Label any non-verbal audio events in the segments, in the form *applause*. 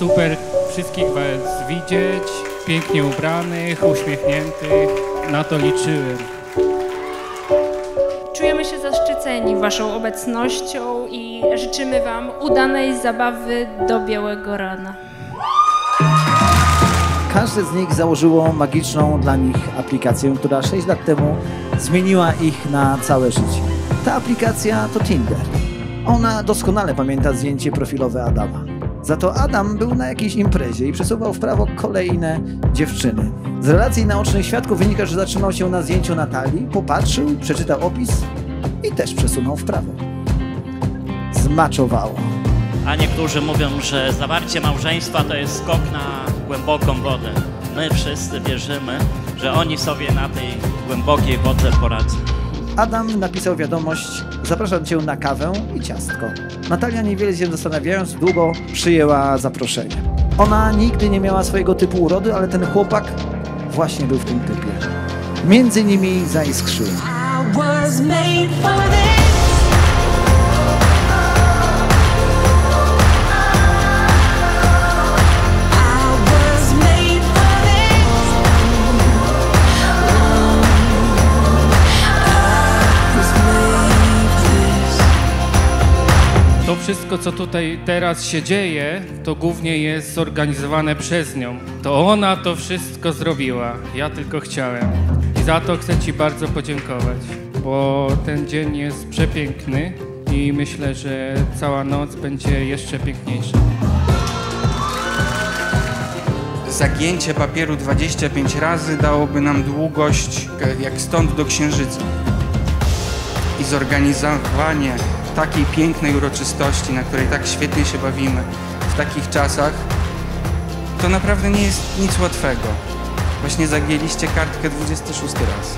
super wszystkich Was widzieć, pięknie ubranych, uśmiechniętych. Na to liczyłem. Czujemy się zaszczyceni Waszą obecnością i życzymy Wam udanej zabawy do białego rana. Każde z nich założyło magiczną dla nich aplikację, która 6 lat temu zmieniła ich na całe życie. Ta aplikacja to Tinder. Ona doskonale pamięta zdjęcie profilowe Adama. Za to Adam był na jakiejś imprezie i przesuwał w prawo kolejne dziewczyny. Z relacji naocznych świadków wynika, że zatrzymał się na zdjęciu Natalii, popatrzył, przeczytał opis i też przesunął w prawo. Zmaczowało. A niektórzy mówią, że zawarcie małżeństwa to jest skok na głęboką wodę. My wszyscy wierzymy, że oni sobie na tej głębokiej wodze poradzą. Adam napisał wiadomość: Zapraszam cię na kawę i ciastko. Natalia, niewiele się zastanawiając, długo przyjęła zaproszenie. Ona nigdy nie miała swojego typu urody, ale ten chłopak właśnie był w tym typie. Między nimi zaiskrzyło. I was made for this. Wszystko, co tutaj teraz się dzieje, to głównie jest zorganizowane przez nią. To ona to wszystko zrobiła. Ja tylko chciałem. I za to chcę Ci bardzo podziękować, bo ten dzień jest przepiękny i myślę, że cała noc będzie jeszcze piękniejsza. Zagięcie papieru 25 razy dałoby nam długość jak stąd do Księżyca. I zorganizowanie takiej pięknej uroczystości, na której tak świetnie się bawimy w takich czasach, to naprawdę nie jest nic łatwego. Właśnie zagięliście kartkę 26 raz.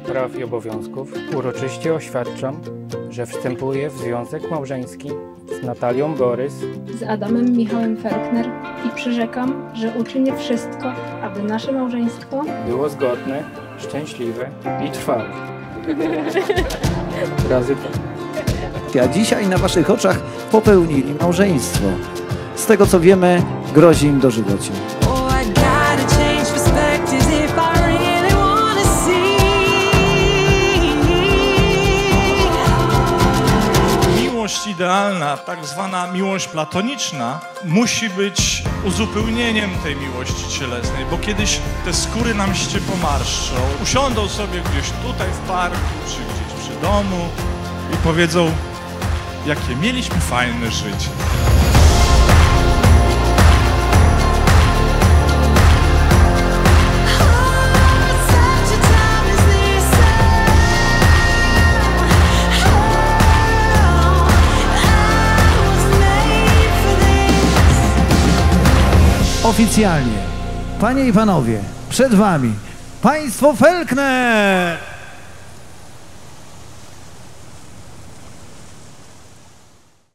Praw i obowiązków uroczyście oświadczam, że wstępuję w związek małżeński z Natalią Borys Z Adamem Michałem Felkner i przyrzekam, że uczynię wszystko, aby nasze małżeństwo było zgodne, szczęśliwe i trwałe. *laughs* Razy dwa. A dzisiaj na waszych oczach popełnili małżeństwo. Z tego co wiemy, grozi im dożywocie. Idealna, tak zwana miłość platoniczna, musi być uzupełnieniem tej miłości cielesnej, bo kiedyś te skóry nam się pomarszczą, usiądą sobie gdzieś tutaj w parku, czy gdzieś przy domu i powiedzą, jakie mieliśmy fajne życie. Oficjalnie, panie i panowie, przed wami państwo Felkner!